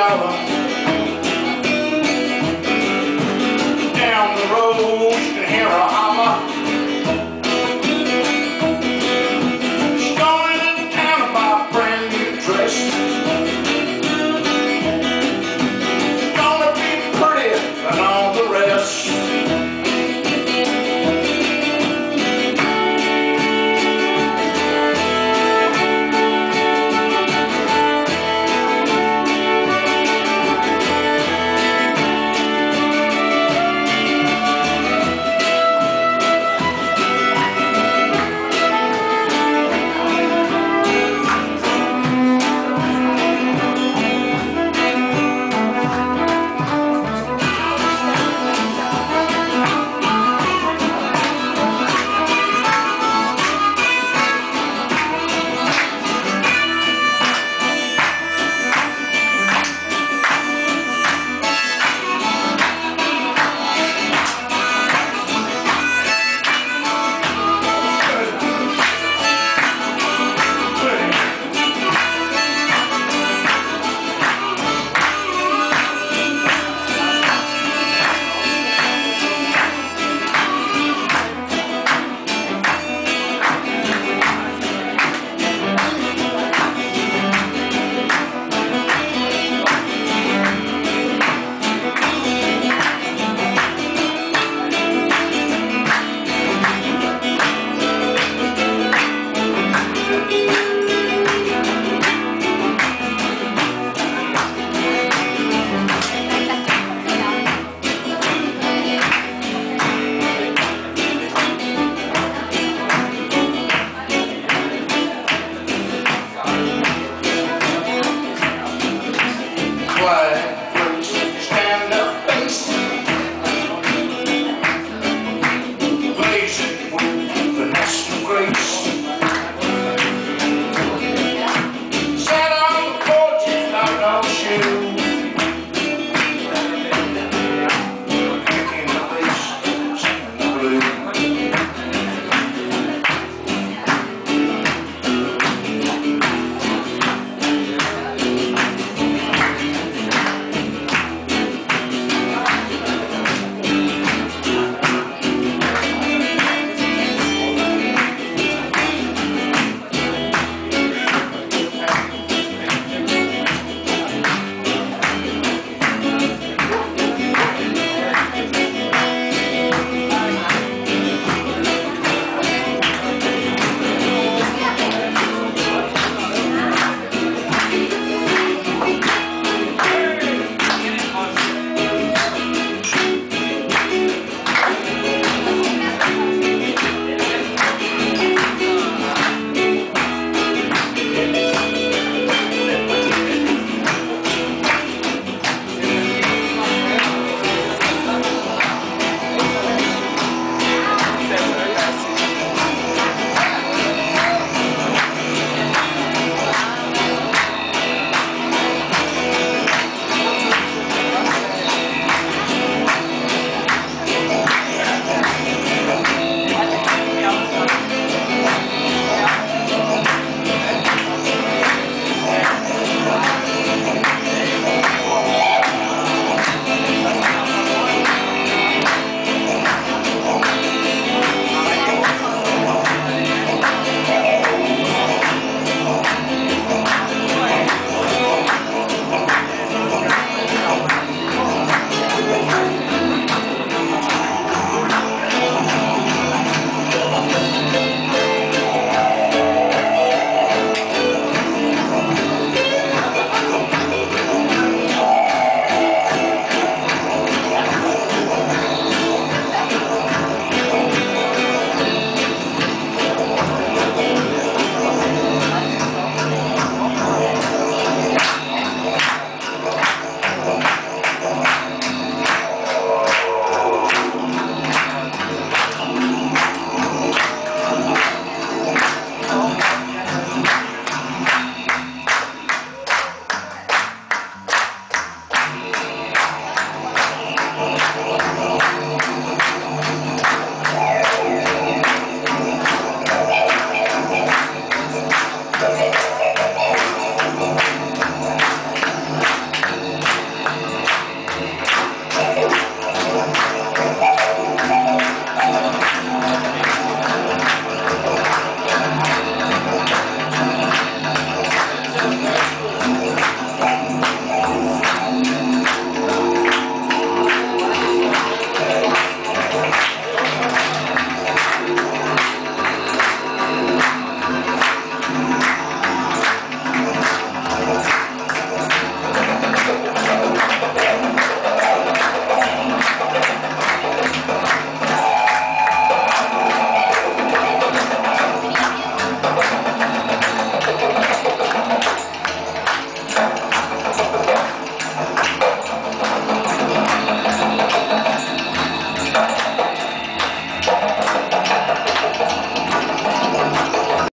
dollar. Down the road, you can hear a